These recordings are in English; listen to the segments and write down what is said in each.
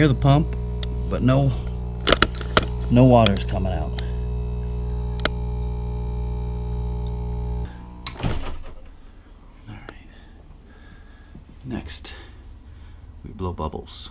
Hear the pump, but no, no water's coming out. All right. Next, we blow bubbles.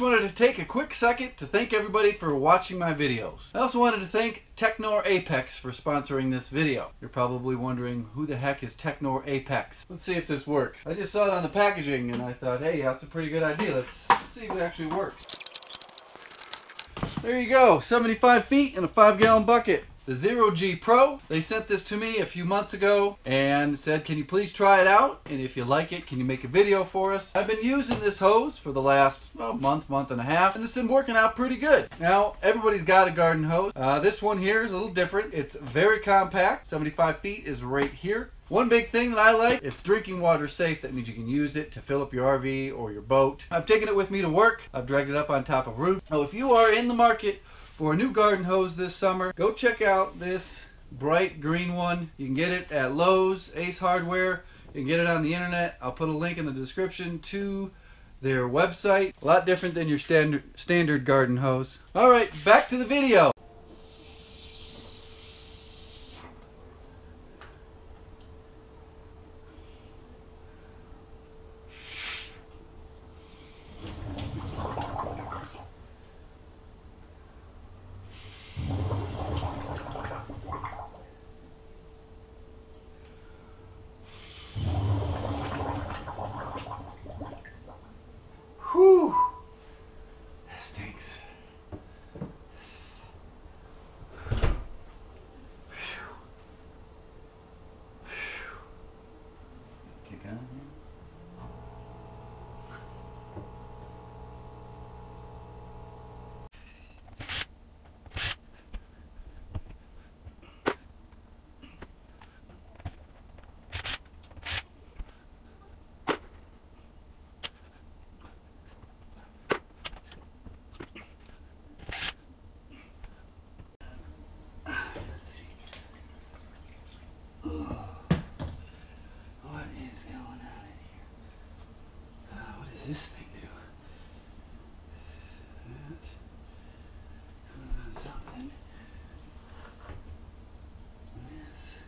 Just wanted to take a quick second to thank everybody for watching my videos. I also wanted to thank Teknor Apex for sponsoring this video. You're probably wondering who the heck is Teknor Apex? Let's see if this works. I just saw it on the packaging and I thought, hey, that's a pretty good idea. Let's, let's see if it actually works. There you go, 75 feet in a 5 gallon bucket the Zero G Pro. They sent this to me a few months ago and said, can you please try it out? And if you like it, can you make a video for us? I've been using this hose for the last well, month, month and a half, and it's been working out pretty good. Now, everybody's got a garden hose. Uh, this one here is a little different. It's very compact. 75 feet is right here. One big thing that I like, it's drinking water safe. That means you can use it to fill up your RV or your boat. I've taken it with me to work. I've dragged it up on top of roof. Now, if you are in the market for a new garden hose this summer, go check out this bright green one. You can get it at Lowe's, Ace Hardware. You can get it on the internet. I'll put a link in the description to their website. A lot different than your standard standard garden hose. All right, back to the video. Whew. That stinks. Kick on here. What is going on in here? Does this thing do? That. Uh, something. This.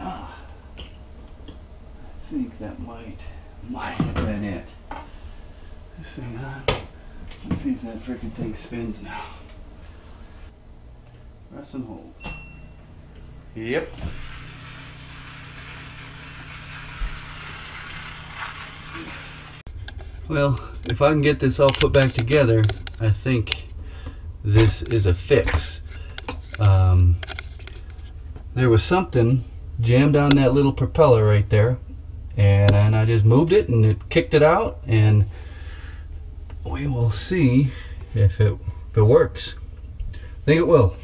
I think that might might have been it. This thing on. Let's see if that freaking thing spins now. Press and hold. Yep. Well, if I can get this all put back together, I think this is a fix. Um, there was something jammed on that little propeller right there and, and I just moved it and it kicked it out and we will see if it if it works. I think it will.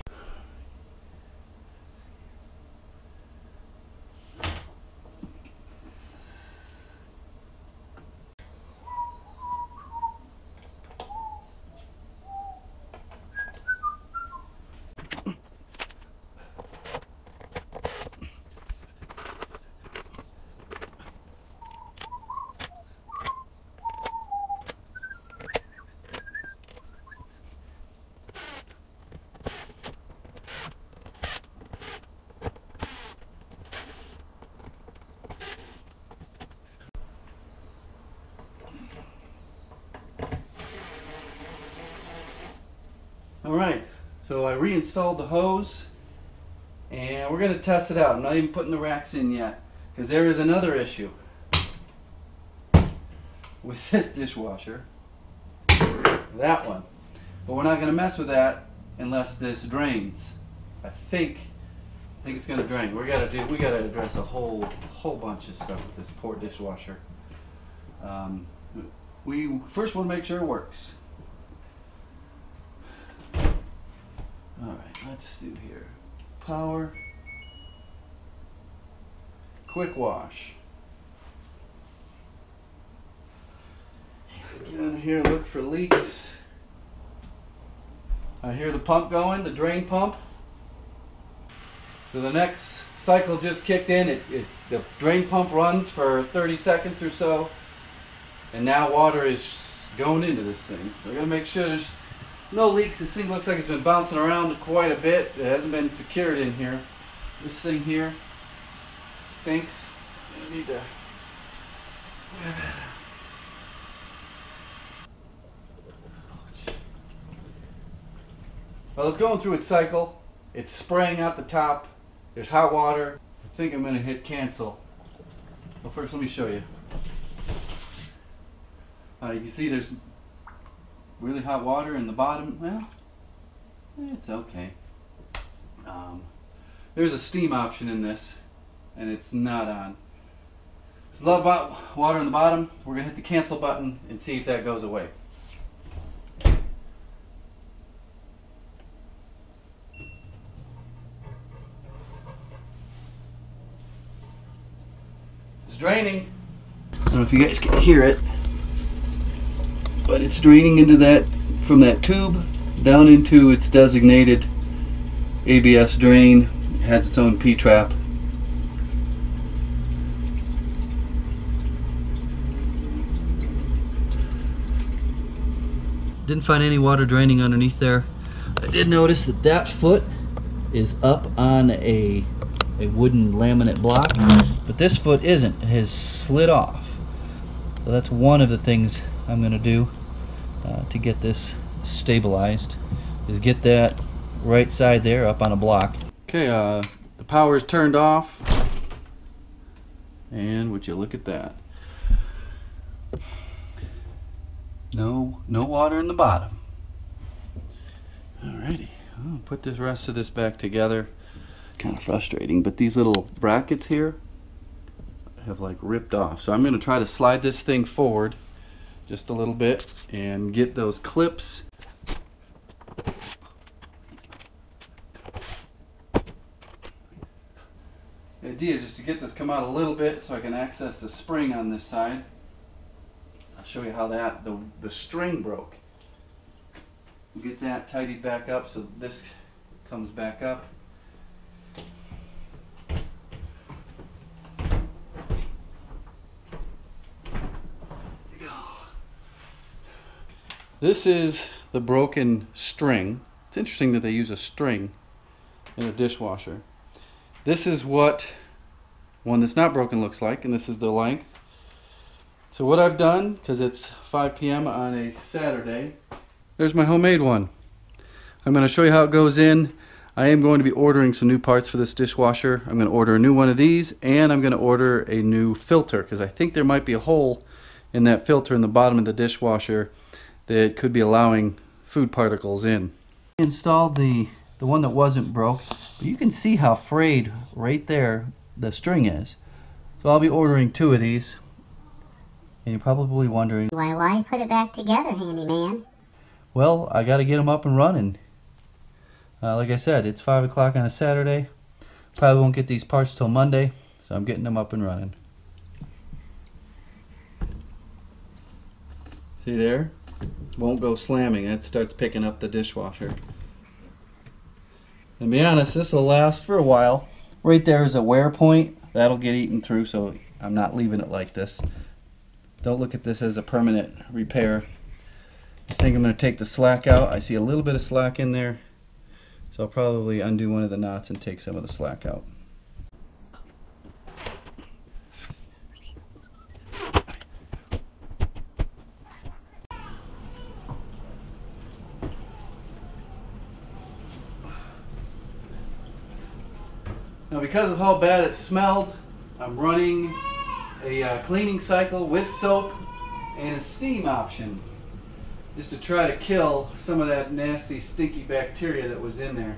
All right, so I reinstalled the hose and we're gonna test it out. I'm not even putting the racks in yet because there is another issue with this dishwasher. That one. But we're not gonna mess with that unless this drains. I think I think it's gonna drain. We gotta do we gotta address a whole whole bunch of stuff with this poor dishwasher. Um, we first want to make sure it works. All right, let's do here. Power. Quick wash. Get under here look for leaks. I hear the pump going, the drain pump. So the next cycle just kicked in. It, it, the drain pump runs for 30 seconds or so. And now water is going into this thing. We're to make sure there's no leaks. This thing looks like it's been bouncing around quite a bit. It hasn't been secured in here. This thing here stinks. I need to... Well, it's going through its cycle. It's spraying out the top. There's hot water. I think I'm going to hit cancel. Well, first let me show you. Uh, you can see there's really hot water in the bottom. Well, it's okay. Um, there's a steam option in this, and it's not on. There's a lot of water in the bottom. We're going to hit the cancel button and see if that goes away. It's draining. I don't know if you guys can hear it but it's draining into that from that tube down into its designated ABS drain. It has its own P-trap. Didn't find any water draining underneath there. I did notice that that foot is up on a, a wooden laminate block, but this foot isn't. It has slid off. So that's one of the things I'm going to do uh, to get this stabilized is get that right side there up on a block. Okay, uh, the power is turned off. And would you look at that? No, no water in the bottom. Alrighty, I'll put the rest of this back together. Kind of frustrating, but these little brackets here have like ripped off. So I'm going to try to slide this thing forward just a little bit and get those clips The idea is just to get this come out a little bit so I can access the spring on this side. I'll show you how that, the, the string broke. We'll get that tidied back up so this comes back up. This is the broken string. It's interesting that they use a string in a dishwasher. This is what one that's not broken looks like, and this is the length. So what I've done, because it's 5 p.m. on a Saturday, there's my homemade one. I'm going to show you how it goes in. I am going to be ordering some new parts for this dishwasher. I'm going to order a new one of these, and I'm going to order a new filter, because I think there might be a hole in that filter in the bottom of the dishwasher that could be allowing food particles in. Installed the, the one that wasn't broke, but you can see how frayed right there the string is. So I'll be ordering two of these. And you're probably wondering, why, why put it back together, handyman? Well, I got to get them up and running. Uh, like I said, it's 5 o'clock on a Saturday. Probably won't get these parts till Monday, so I'm getting them up and running. See there? Won't go slamming. It starts picking up the dishwasher. And be honest, this will last for a while. Right there is a wear point. That'll get eaten through, so I'm not leaving it like this. Don't look at this as a permanent repair. I think I'm going to take the slack out. I see a little bit of slack in there. So I'll probably undo one of the knots and take some of the slack out. Now because of how bad it smelled, I'm running a uh, cleaning cycle with soap and a steam option just to try to kill some of that nasty stinky bacteria that was in there.